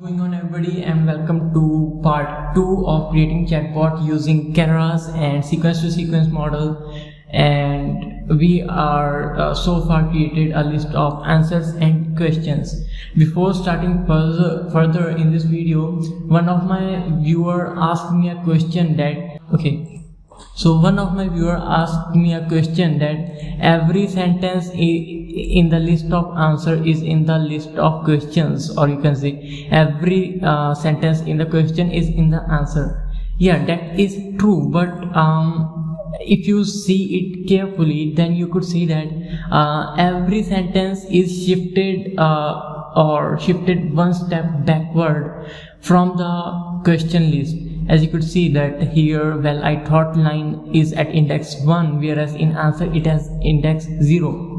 going on everybody and welcome to part 2 of creating chatbot using Keras and sequence to sequence model. And we are uh, so far created a list of answers and questions. Before starting further further in this video one of my viewer asked me a question that okay so one of my viewer asked me a question that every sentence in the list of answer is in the list of questions or you can say every uh, sentence in the question is in the answer. Yeah that is true but um, if you see it carefully then you could see that uh, every sentence is shifted uh, or shifted one step backward from the question list as you could see that here well I thought line is at index 1 whereas in answer it has index 0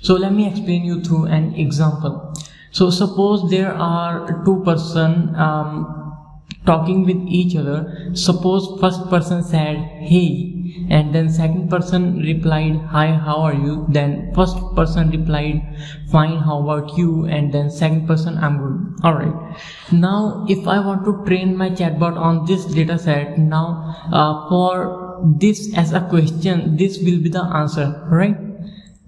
so let me explain you through an example. So suppose there are two person um, talking with each other. Suppose first person said hey and then second person replied hi how are you? Then first person replied fine how about you? And then second person i'm good. All right now if i want to train my chatbot on this data set now uh, for this as a question this will be the answer right?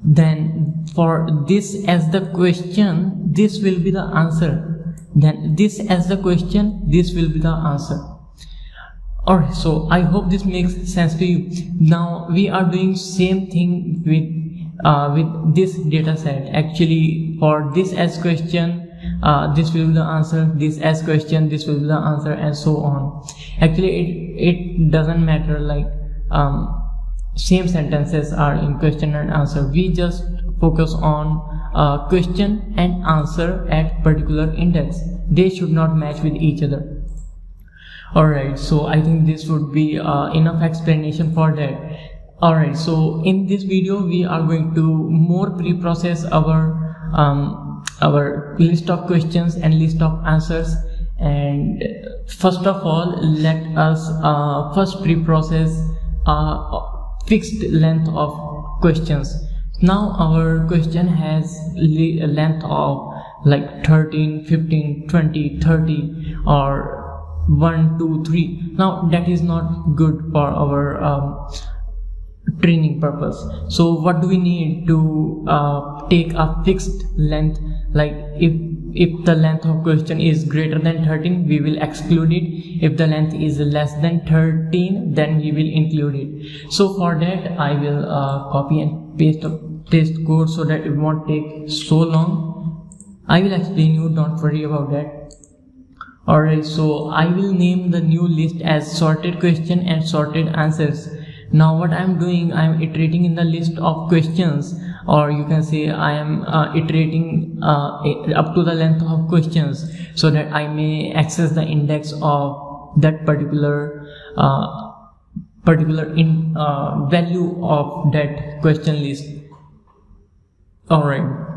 Then for this as the question this will be the answer. Then this as the question this will be the answer alright so i hope this makes sense to you. Now we are doing same thing with uh, with this data set. Actually for this as question uh, this will be the answer. This as question this will be the answer and so on. Actually it it doesn't matter like um, same sentences are in question and answer. We just focus on uh, question and answer at particular index. They should not match with each other alright so I think this would be uh, enough explanation for that. Alright so in this video we are going to more pre-process our um, our list of questions and list of answers. And first of all let us uh, first pre-process uh, fixed length of questions. Now our question has length of like 13 15 20 30 or one two three. Now that is not good for our um, training purpose. So what do we need to uh, take a fixed length? Like if if the length of question is greater than 13 we will exclude it. If the length is less than 13 then we will include it. So for that i will uh, copy and paste paste code so that it won't take so long. I will explain you don't worry about that Alright, so I will name the new list as sorted question and sorted answers. Now what I am doing, I am iterating in the list of questions or you can say I am uh, iterating uh, up to the length of questions so that I may access the index of that particular uh, particular in uh, value of that question list. Alright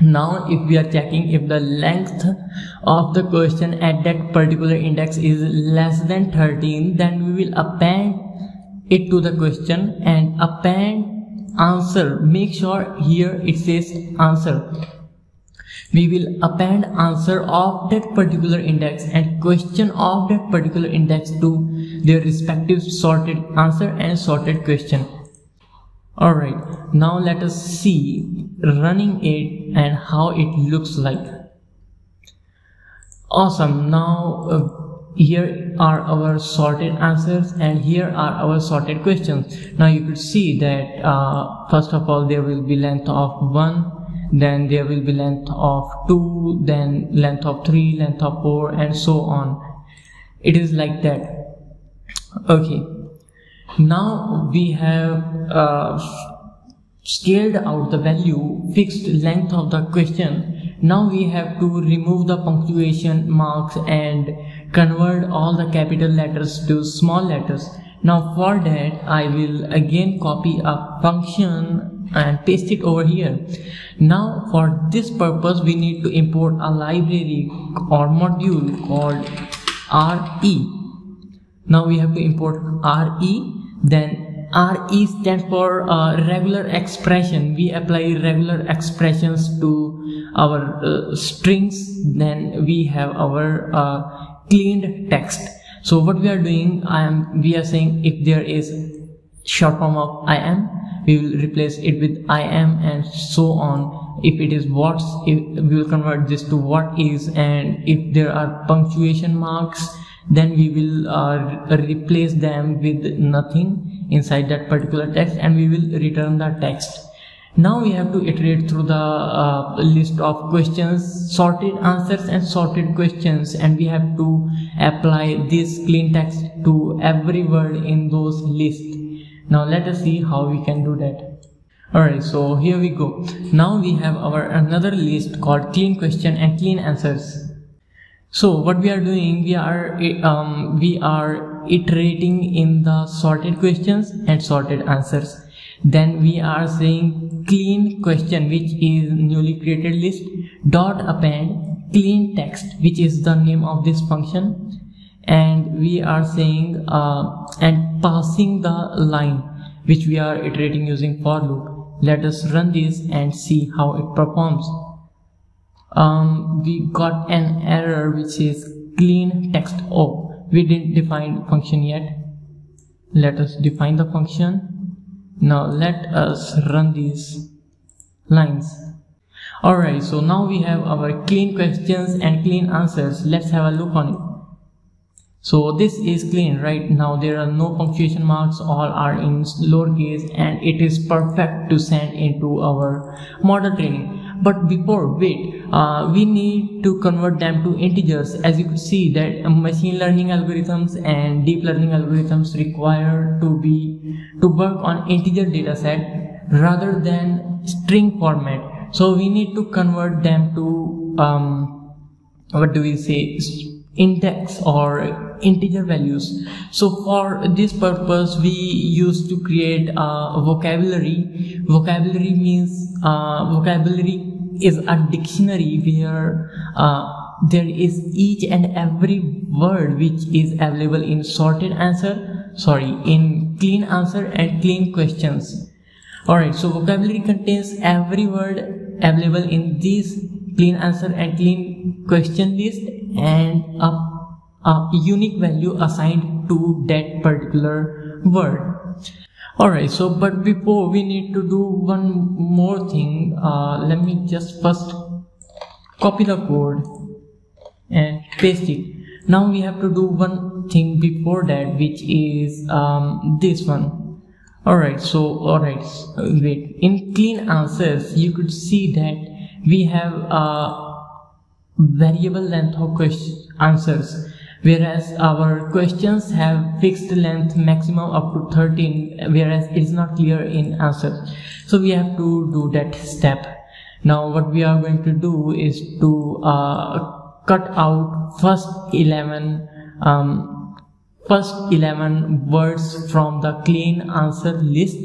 now if we are checking if the length of the question at that particular index is less than 13 then we will append it to the question and append answer. Make sure here it says answer. We will append answer of that particular index and question of that particular index to their respective sorted answer and sorted question. Alright now let us see running it and how it looks like. Awesome. Now uh, here are our sorted answers and here are our sorted questions. Now you could see that uh, first of all there will be length of 1 then there will be length of 2 then length of 3 length of 4 and so on. It is like that. Okay. Now we have uh, scaled out the value fixed length of the question. Now we have to remove the punctuation marks and convert all the capital letters to small letters. Now for that I will again copy a function and paste it over here. Now for this purpose we need to import a library or module called re now we have to import re then RE stands for uh, regular expression. We apply regular expressions to our uh, strings. Then we have our uh, cleaned text. So what we are doing i am we are saying if there is short form of i am we will replace it with i am and so on. If it is what's if we will convert this to what is and if there are punctuation marks then we will uh, replace them with nothing inside that particular text and we will return the text. Now we have to iterate through the uh, list of questions sorted answers and sorted questions. And we have to apply this clean text to every word in those lists now let us see how we can do that. Alright so here we go. Now we have our another list called clean question and clean answers. So what we are doing we are um, we are iterating in the sorted questions and sorted answers. Then we are saying clean question which is newly created list dot append clean text which is the name of this function. And we are saying uh, and passing the line which we are iterating using for loop. Let us run this and see how it performs. Um, we got an error which is clean text oh we didn't define function yet. Let us define the function. Now let us run these lines. Alright so now we have our clean questions and clean answers. Let's have a look on it. So this is clean right? Now there are no punctuation marks. All are in lowercase and it is perfect to send into our model training but before wait. Uh, we need to convert them to integers. As you could see that machine learning algorithms and deep learning algorithms require to be to work on integer data set rather than string format. So we need to convert them to um, what do we say index or integer values. So for this purpose we used to create a vocabulary. Vocabulary means uh, vocabulary is a dictionary where uh, there is each and every word which is available in sorted answer sorry in clean answer and clean questions. Alright so vocabulary contains every word available in this clean answer and clean question list and a, a unique value assigned to that particular word alright so but before we need to do one more thing uh, let me just first copy the code and paste it. Now we have to do one thing before that which is um, this one. Alright so alright wait. In clean answers you could see that we have a variable length of question answers whereas our questions have fixed length maximum up to 13 whereas it's not clear in answer. So we have to do that step. Now what we are going to do is to uh, cut out first 11 um, first 11 words from the clean answer list.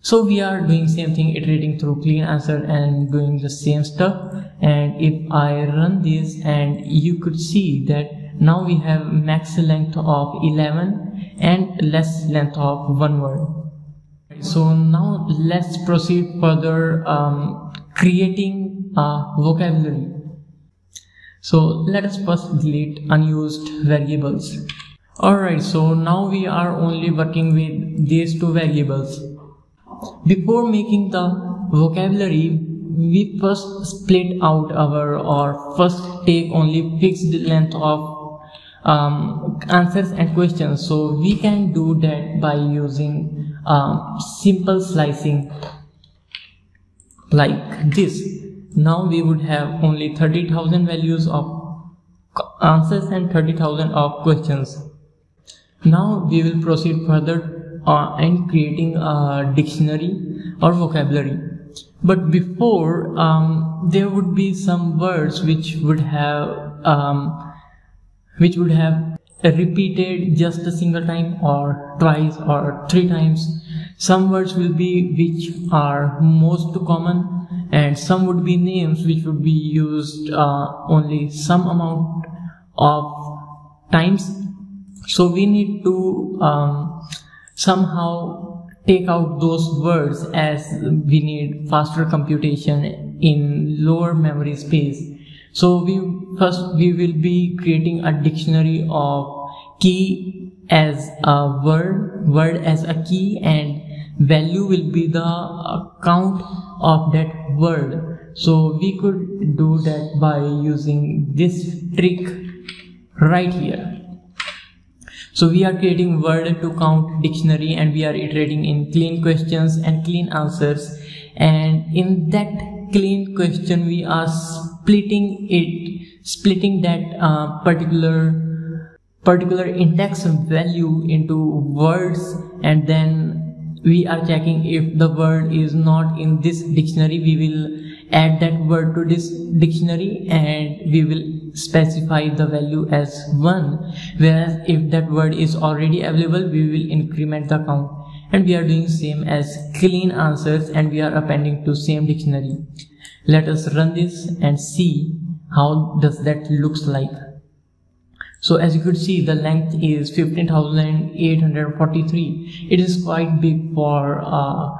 So we are doing same thing iterating through clean answer and doing the same stuff. And if I run this and you could see that now we have max length of 11 and less length of one word. So now let's proceed further um, creating a vocabulary. So let us first delete unused variables. Alright so now we are only working with these two variables. Before making the vocabulary we first split out our or first take only fixed length of um, answers and questions. So we can do that by using um, simple slicing like this. Now we would have only 30,000 values of answers and 30,000 of questions. Now we will proceed further uh, and creating a dictionary or vocabulary. But before um, there would be some words which would have um, which would have repeated just a single time or twice or three times. Some words will be which are most common and some would be names which would be used uh, only some amount of times. So we need to um, somehow take out those words as we need faster computation in lower memory space. So we first we will be creating a dictionary of key as a word word as a key and value will be the count of that word. So we could do that by using this trick right here. So we are creating word to count dictionary and we are iterating in clean questions and clean answers. And in that clean question we are splitting it splitting that uh, particular particular index value into words and then we are checking if the word is not in this dictionary we will add that word to this dictionary and we will specify the value as 1 whereas if that word is already available we will increment the count. And we are doing same as clean answers and we are appending to same dictionary. Let us run this and see how does that looks like? So as you could see the length is 15843 it is quite big for uh,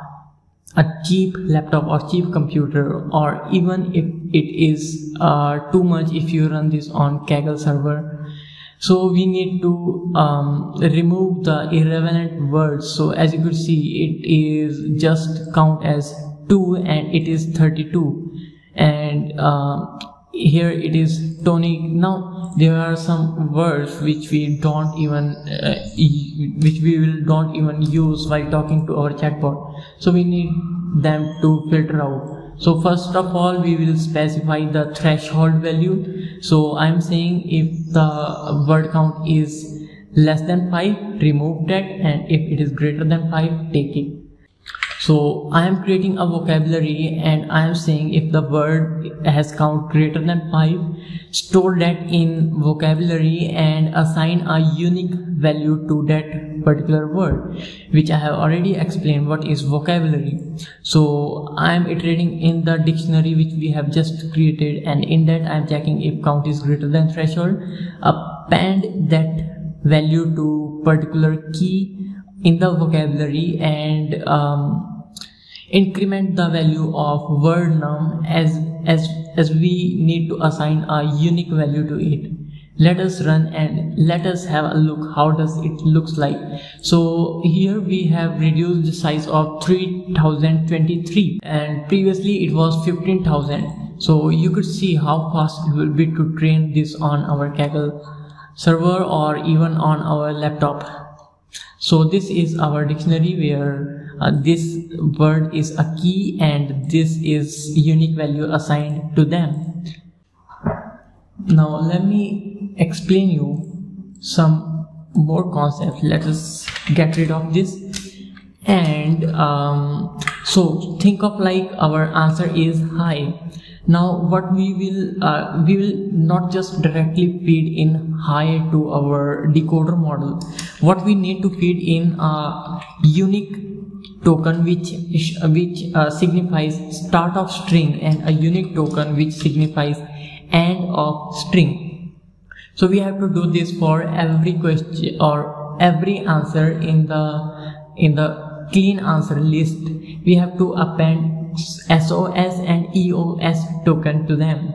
a cheap laptop or cheap computer or even if it is uh, too much if you run this on kaggle server. So we need to um, remove the irrelevant words. So as you could see it is just count as 2 and it is 32 and um, here it is tonic now there are some words which we don't even uh, which we will don't even use while talking to our chatbot. So we need them to filter out. So first of all we will specify the threshold value. So i'm saying if the word count is less than 5 remove that. And if it is greater than 5 take it so I am creating a vocabulary and I am saying if the word has count greater than 5, store that in vocabulary and assign a unique value to that particular word, which I have already explained what is vocabulary. So I am iterating in the dictionary which we have just created and in that I am checking if count is greater than threshold, append that value to particular key in the vocabulary and um, increment the value of word num as as as we need to assign a unique value to it. Let us run and let us have a look how does it looks like. So here we have reduced the size of 3023 and previously it was 15000 so you could see how fast it will be to train this on our kaggle server or even on our laptop. So this is our dictionary where uh, this word is a key and this is unique value assigned to them. Now let me explain you some more concepts. Let us get rid of this. And um, so think of like our answer is high now what we will uh, we will not just directly feed in high to our decoder model. What we need to feed in a unique token which which uh, signifies start of string and a unique token which signifies end of string so we have to do this for every question or every answer in the in the clean answer list we have to append SOS and EOS token to them.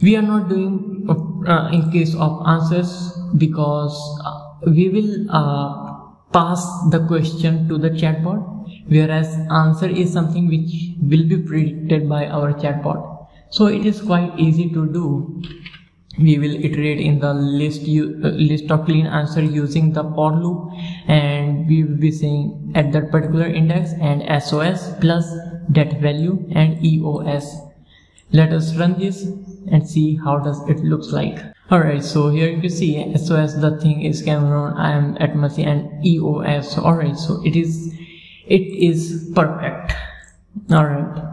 We are not doing uh, in case of answers because uh, we will uh, pass the question to the chatbot whereas answer is something which will be predicted by our chatbot. So it is quite easy to do. We will iterate in the list uh, list of clean answer using the for loop and we will be saying at that particular index and sos plus that value and eos let us run this and see how does it looks like alright so here you can see sos the thing is cameron i am at mercy and eos alright so it is it is perfect. Alright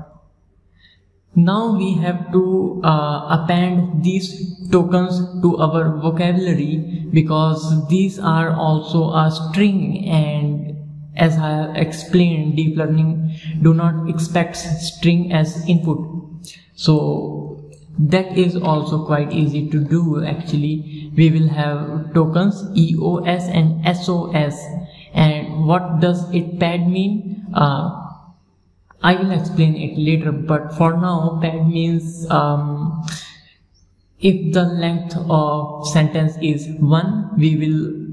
now we have to uh, append these tokens to our vocabulary because these are also a string and as I have explained deep learning do not expect string as input. So that is also quite easy to do actually. We will have tokens EOS and SOS and what does it pad mean? Uh, I will explain it later but for now pad means um, if the length of sentence is 1 we will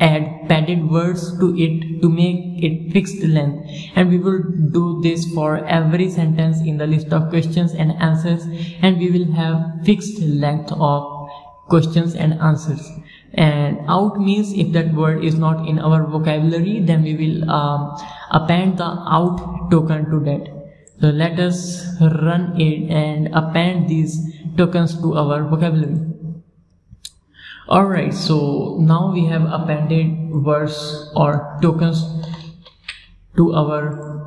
add padded words to it to make it fixed length. And we will do this for every sentence in the list of questions and answers. And we will have fixed length of questions and answers. And out means if that word is not in our vocabulary then we will um, append the out token to that. So let us run it and append these tokens to our vocabulary alright so now we have appended words or tokens to our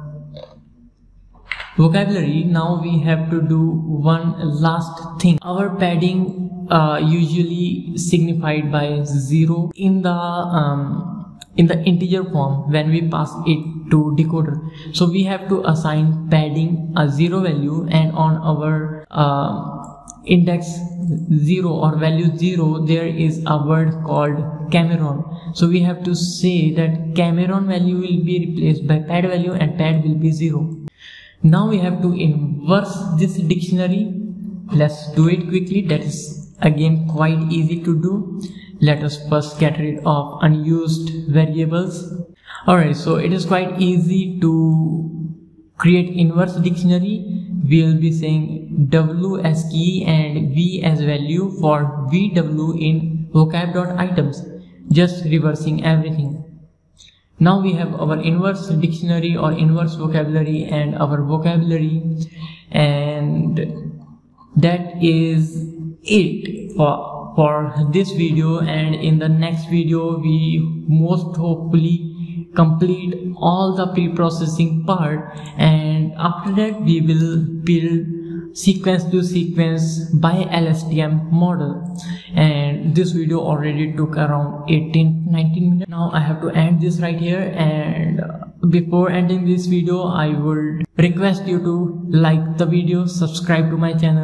vocabulary. Now we have to do one last thing. Our padding uh, usually signified by zero in the um, in the integer form when we pass it to decoder. So we have to assign padding a zero value and on our uh, index 0 or value 0 there is a word called cameron. So we have to say that cameron value will be replaced by pad value and pad will be 0 now we have to inverse this dictionary. Let's do it quickly. That is again quite easy to do. Let us first get rid of unused variables. Alright so it is quite easy to create inverse dictionary we'll be saying w as key and v as value for vw in vocab.items just reversing everything. Now we have our inverse dictionary or inverse vocabulary and our vocabulary and that is it for for this video. And in the next video we most hopefully complete all the pre-processing part and after that we will build sequence to sequence bi-LSTM model. And this video already took around 18 19 minutes. Now I have to end this right here and uh, before ending this video I would request you to like the video subscribe to my channel